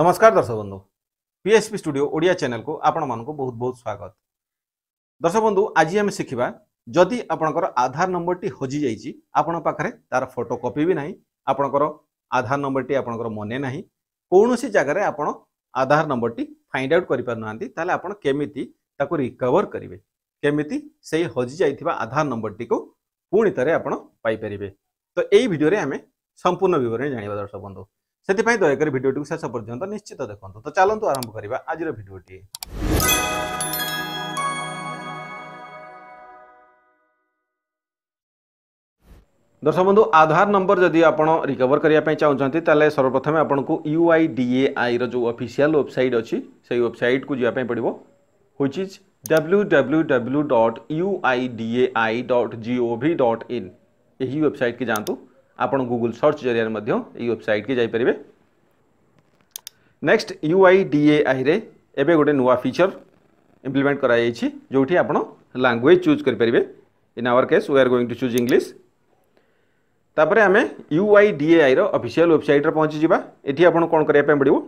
নমস্কার দর্শক বন্ধু পিএসপি স্টুডিও ওড়িয়া চ্যানেলকু আপনার বহুত বহুত স্বাগত দর্শক বন্ধু আজি আমি শিখিবা যদি আপনার আধার নম্বরটি হজি যাই আপনার পাখে তার ফটো কপি বি না আপনার আধার নম্বরটি আপনার মনে না কৌশি জায়গায় আপনার আধার নম্বরটি ফাইন্ড আউট করে পার না তাহলে আপনার কেমিতি তাকে রিকভর করবে কেমিতি সেই হজি যাই আধার নম্বরটি পুঁ থে আপনার পাইপারে তো এই ভিডিওরে আমি সম্পূর্ণ বিবরণী জাঁয়া দর্শক বন্ধু ᱥᱛᱤᱯ າຍ দয়াকরি ভিডিওটি শেষ পর্যন্ত নিশ্চয়ত দেখন্ত তো চালো তো আরম্ভ করিবা আজৰ ভিডিওটি দৰ্ষ বন্ধু আধাৰ নম্বৰ যদি আপোনRecover কৰি পে চাউচান্তি তলে सर्वप्रथम আপোনক UIDAI ৰ যো অফিশিয়াল ওয়েবসাইট আছে সেই ওয়েবসাইট ক যাপে পঢ়ব which is www.uidai.gov.in এই ওয়েবসাইট কি জানন্ত आप गुगुल सर्च जरिया वेबसाइट के जापर next U I D A I एवं गोटे नुआ फिचर इम्प्लीमेंट कर जो भी आप लांगुएज चूज करें in our case we are going to choose English तापर आम U I D A I official website पहुंची जाठी आपको कौन करवाई पड़ो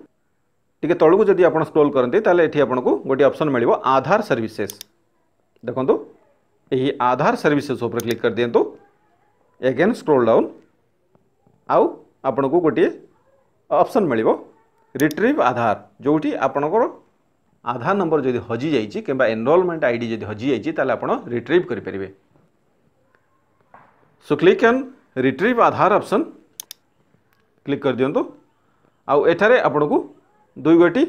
टे तल जब आप स्क्रोल करते हैं ये आपको गोटे अप्सन मिल आधार सर्विसेस देखो यही आधार सर्विसेस क्लिक कर दिंतु एगेन स्क्रोल डाउन आउ को गोटे अपसन मिल रिट्रीव आधार जो आपणकर आधार नंबर जो हजि कि एनरोलमेंट आई डी हजि जाइए आप रिट्रीव करेंगे so click on retrieve Aadhaar option click कर दिंतु आठ को दुई गोटी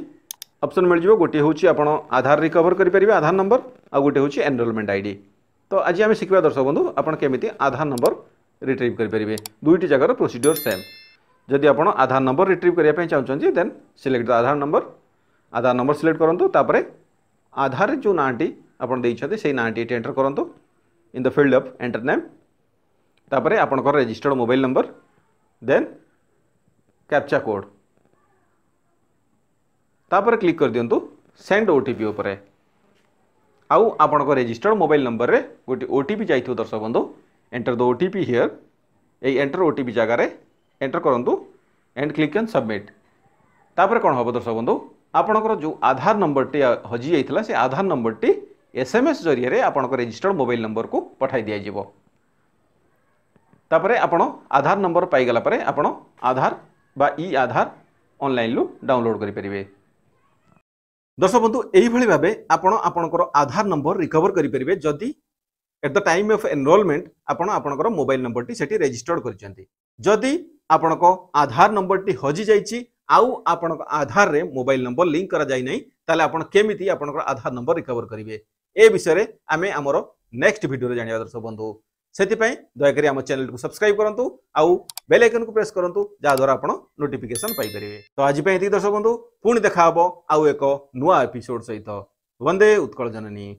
अपसन मिल जाए गोटे हूँ आप आधार रिकवर करेंगे आधार नंबर आ गए हूँ एनरोलमेंट आई डी तो आज आम शिखा दर्शक बंधु आपत आधार नंबर रिट्रीव करेंगे दुईट जगार प्रोसीडियर सेम जदि आप आधार नंबर रिट्रीव करने चाहते then select the Aadhaar number Aadhaar number select करूँ तापर आधार जो नाटी आपड़ी से नाँटी एंटर करूँ in the field of enter name तापर आपणकर्ड mobile number then captcha code ताप क्लिक कर दिंतु सेंड ओटीपी आपण रजिस्टर्ड मोबाइल नंबर में गोटे ओटीपी जा दर्शक बंधु enter the O OTP here uh enter OTP जगह रे एंटर करूँ एंड क्लिक एंड सबमिट तापर कौन हम दर्शक बंधु आपनकर जो आधार नंबर टी हजी से आधार नंबर टी एस जरिए रे आपनकर रजिस्टर्ड मोबाइल नंबर को पठाई दिया जइबो तापर आपन आधार नंबर पाई आप आधार बा ई आधार ऑनलाइन लु डाउनलोड करि दर्शक बंधु एही भली भाबे आपन आधार नंबर रिकवर करें परिबे at the time of enrolment आपर mobile number टी रेजिस्टर्ड करदी आपण आधार नंबर टी हजि आउ आप आधार रे मोबाइल नंबर लिंक कराए केमी आप आधार नंबर रिकवर करेंगे ए विषय में आम आम नेक्स्ट भिडियो जाना दर्शक बंधु से दयाक आम चेल को सब्सक्राइब करूँ आउ बेल आइकन को प्रेस करूँ जहाद्वर आप नोटिफिकेसन पारे तो आज ये दर्शक बंधु पुणी देखा आउ एक नुआ एपिसोड सहित वंदे उत्कल जननी